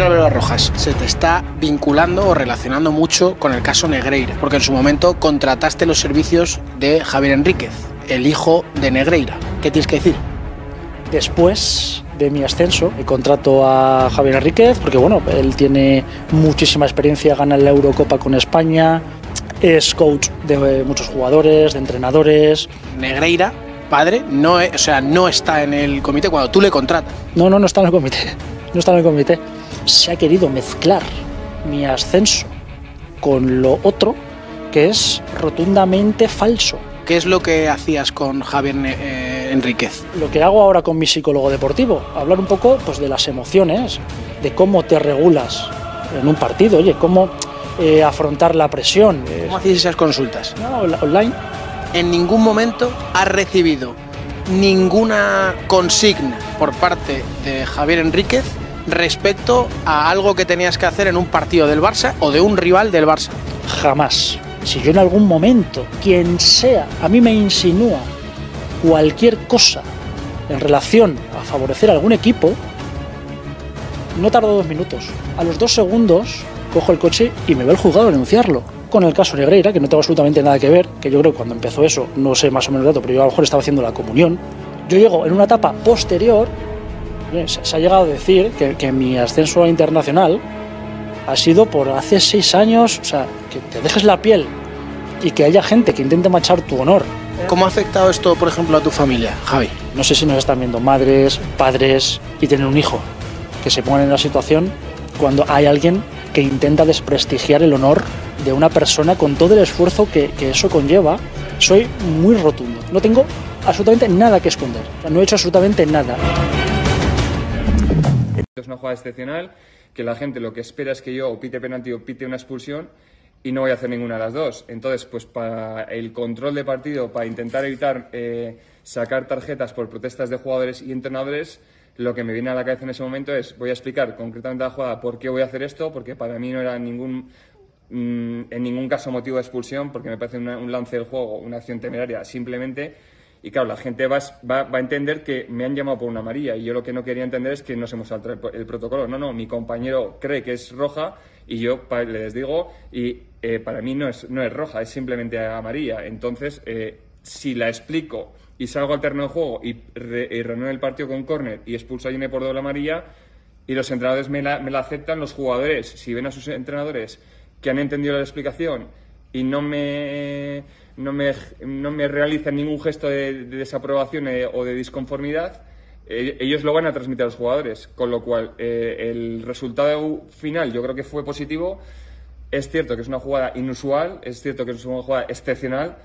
Álvaro Rojas, se te está vinculando o relacionando mucho con el caso Negreira, porque en su momento contrataste los servicios de Javier Enríquez, el hijo de Negreira. ¿Qué tienes que decir? Después de mi ascenso, contrato a Javier Enríquez, porque bueno, él tiene muchísima experiencia, gana la Eurocopa con España, es coach de muchos jugadores, de entrenadores. Negreira, padre, no, es- o sea, no está en el comité cuando tú le contratas. No, no, no está en el comité. No está en el comité. Se ha querido mezclar mi ascenso con lo otro, que es rotundamente falso. ¿Qué es lo que hacías con Javier eh, Enríquez? Lo que hago ahora con mi psicólogo deportivo, hablar un poco pues, de las emociones, de cómo te regulas en un partido, oye, cómo eh, afrontar la presión. ¿Cómo hacéis esas consultas? no, on- online. En ningún momento has recibido ninguna consigna por parte de Javier Enríquez respecto a algo que tenías que hacer en un partido del Barça o de un rival del Barça. Jamás. Si yo en algún momento, quien sea, a mí me insinúa cualquier cosa en relación a favorecer a algún equipo, no tardo dos minutos. A los dos segundos cojo el coche y me voy al juzgado a denunciarlo. Con el caso Negreira, que no tengo absolutamente nada que ver, que yo creo que cuando empezó eso, no sé más o menos el dato, pero yo a lo mejor estaba haciendo la comunión. Yo llego en una etapa posterior, se, ha llegado a decir que, que mi ascenso internacional ha sido por hace seis años, o sea, que te dejes la piel y que haya gente que intente manchar tu honor. ¿Cómo ha afectado esto, por ejemplo, a tu familia, Javi? No sé si nos están viendo madres, padres y tener un hijo que se pongan en la situación cuando hay alguien que intenta desprestigiar el honor de una persona con todo el esfuerzo que, que eso conlleva. Soy muy rotundo. No tengo absolutamente nada que esconder. No he hecho absolutamente nada. Es una jugada excepcional que la gente lo que espera es que yo o pite penalti o pite una expulsión y no voy a hacer ninguna de las dos. Entonces, pues para el control de partido, para intentar evitar eh, sacar tarjetas por protestas de jugadores y entrenadores, lo que me viene a la cabeza en ese momento es voy a explicar concretamente la jugada por qué voy a hacer esto, porque para mí no era ningún mm, en ningún caso motivo de expulsión, porque me parece una- un lance del juego, una acción temeraria, simplemente. Y claro, la gente va, va- va a entender que me han llamado por una amarilla y yo lo que no quería entender es que nos hemos saltado el, pro- el protocolo. No, no, mi compañero cree que es roja y yo les digo y eh, para mí no es, no es roja, es simplemente amarilla. Entonces, eh, si la explico y salgo al terreno de juego y, re, y renuevo el partido con córner y expulso a Yone por doble amarilla y los entrenadores me la, me la aceptan, los jugadores, si ven a sus entrenadores que han entendido la explicación y no me, no me, no me realizan ningún gesto de, de desaprobación eh, o de disconformidad, eh, ellos lo van a transmitir a los jugadores. Con lo cual, eh, el resultado final yo creo que fue positivo. Es cierto que es una jugada inusual, es cierto que es una jugada excepcional,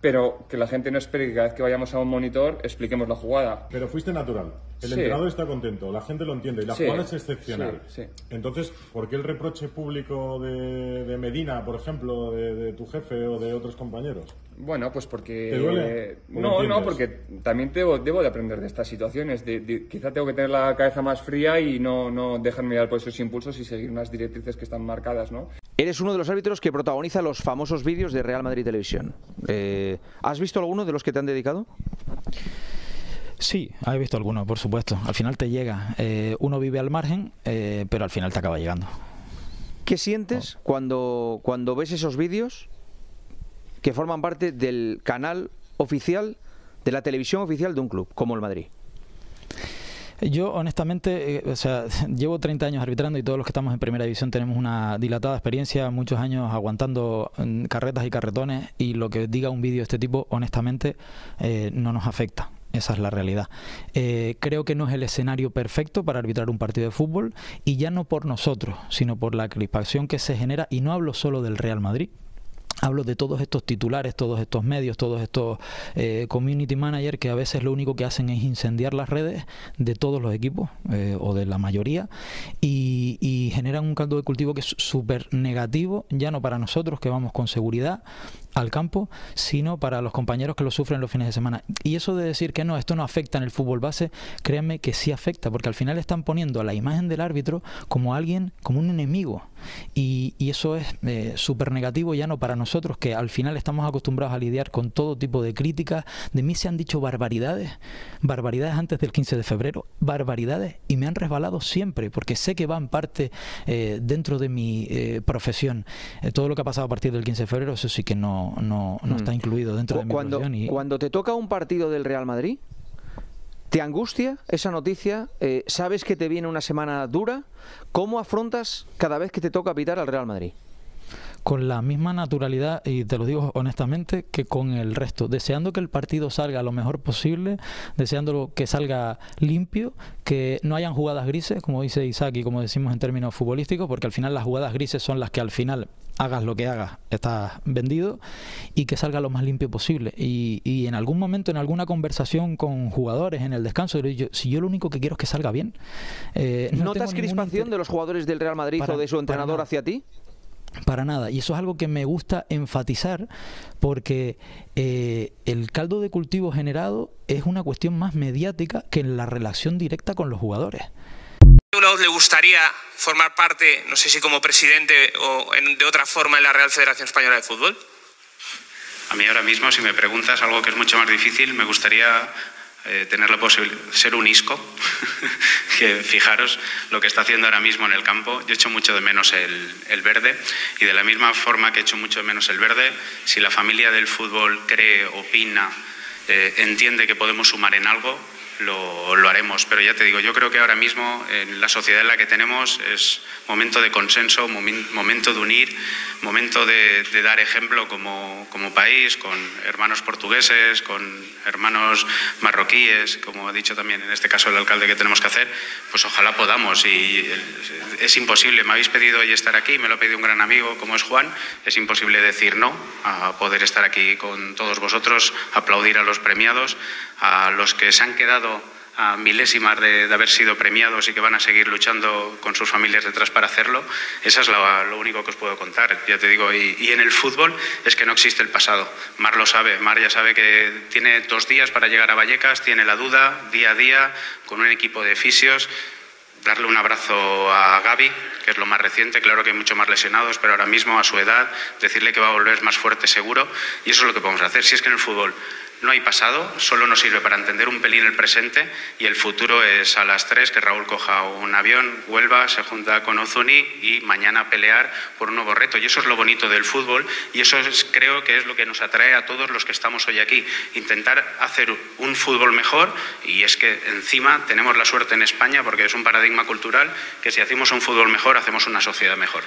pero que la gente no espere que cada vez que vayamos a un monitor expliquemos la jugada. Pero fuiste natural. El Sí. entrenador está contento, la gente lo entiende y la Sí, jugada es excepcional. sí. Entonces, ¿por qué el reproche público de, de Medina, por ejemplo, de, de tu jefe o de otros compañeros? Bueno, pues porque... ¿Te duele? ¿O lo No, no, porque también debo, debo de aprender de estas situaciones. De- quizá tengo que tener la cabeza más fría y no, no dejarme llevar por esos impulsos y seguir unas directrices que están marcadas, ¿no? Eres uno de los árbitros que protagoniza los famosos vídeos de Real Madrid Televisión. Eh, ¿Has visto alguno de los que te han dedicado? Sí, he visto algunos, por supuesto. Al final te llega. Eh, uno vive al margen, eh, pero al final te acaba llegando. ¿Qué sientes cuando, cuando ves esos vídeos que forman parte del canal oficial, de la televisión oficial de un club, como el Madrid? Yo, honestamente, eh, o sea, llevo 30 años arbitrando y todos los que estamos en primera división tenemos una dilatada experiencia, muchos años aguantando mm, carretas y carretones y lo que diga un vídeo de este tipo, honestamente, eh, no nos afecta. Esa es la realidad. Eh, creo que no es el escenario perfecto para arbitrar un partido de fútbol y ya no por nosotros, sino por la crispación que se genera. Y no hablo solo del Real Madrid, Hablo de todos estos titulares, todos estos medios, todos estos eh, community managers que a veces lo único que hacen es incendiar las redes de todos los equipos eh, o de la mayoría y, y generan un caldo de cultivo que es súper negativo, ya no para nosotros que vamos con seguridad al campo, sino para los compañeros que lo sufren los fines de semana. Y eso de decir que no, esto no afecta en el fútbol base, créanme que sí afecta, porque al final están poniendo a la imagen del árbitro como alguien, como un enemigo. Y, eso es eh, súper negativo ya no para nosotros, que al final estamos acostumbrados a lidiar con todo tipo de críticas. De mí se han dicho barbaridades, barbaridades antes del 15 de febrero, barbaridades, y me han resbalado siempre, porque sé que va en parte eh, dentro de mi eh, profesión. todo lo que ha pasado a partir del 15 de febrero, eso sí que no, no, no mm. está incluido dentro de mi profesión. Y... Cuando te toca un partido del Real Madrid, ¿Te angustia esa noticia? Eh, ¿Sabes que te viene una semana dura? ¿Cómo afrontas cada vez que te toca pitar al Real Madrid? Con la misma naturalidad, y te lo digo honestamente, que con el resto, deseando que el partido salga lo mejor posible, deseando que salga limpio, que no hayan jugadas grises, como dice Isaac y como decimos en términos futbolísticos, porque al final las jugadas grises son las que al final hagas lo que hagas, estás vendido y que salga lo más limpio posible. Y, y en algún momento, en alguna conversación con jugadores en el descanso, yo, si yo lo único que quiero es que salga bien. Eh, no ¿Notas crispación de los jugadores del Real Madrid o de su entrenador hacia ti? Para nada. Y eso es algo que me gusta enfatizar porque eh, el caldo de cultivo generado es una cuestión más mediática que en la relación directa con los jugadores. le gustaría formar parte, no sé si como presidente o de otra forma, en la Real Federación Española de Fútbol? A mí ahora mismo, si me preguntas algo que es mucho más difícil, me gustaría eh, tener la posibilidad de ser un isco, fijaros lo que está haciendo ahora mismo en el campo. Yo echo mucho de menos el, verde y de la misma forma que echo mucho de menos el verde, si la familia del fútbol cree, opina, eh, entiende que podemos sumar en algo, lo, lo, haremos. Pero ya te digo, yo creo que ahora mismo en la sociedad en la que tenemos es momento de consenso, momento de unir, momento de, dar ejemplo como, como, país, con hermanos portugueses, con hermanos marroquíes, como ha dicho también en este caso el alcalde que tenemos que hacer, pues ojalá podamos. Y es imposible, me habéis pedido hoy estar aquí, me lo ha pedido un gran amigo como es Juan, es imposible decir no a poder estar aquí con todos vosotros, aplaudir a los premiados, a los que se han quedado a milésimas de, haber sido premiados y que van a seguir luchando con sus familias detrás para hacerlo. Eso es lo, único que os puedo contar, ya te digo. Y, en el fútbol es que no existe el pasado. Mar lo sabe, Mar ya sabe que tiene dos días para llegar a Vallecas, tiene la duda día a día con un equipo de fisios. Darle un abrazo a Gaby, que es lo más reciente, claro que hay mucho más lesionados, pero ahora mismo a su edad, decirle que va a volver más fuerte seguro, y eso es lo que podemos hacer. Si es que en el fútbol no hay pasado, solo nos sirve para entender un pelín el presente y el futuro es a las tres que Raúl coja un avión, vuelva, se junta con Ozuni y mañana pelear por un nuevo reto. Y eso es lo bonito del fútbol y eso creo que es lo que nos atrae a todos los que estamos hoy aquí. Intentar hacer un fútbol mejor y es que encima tenemos la suerte en España porque es un cultural que si hacemos un fútbol mejor hacemos una sociedad mejor.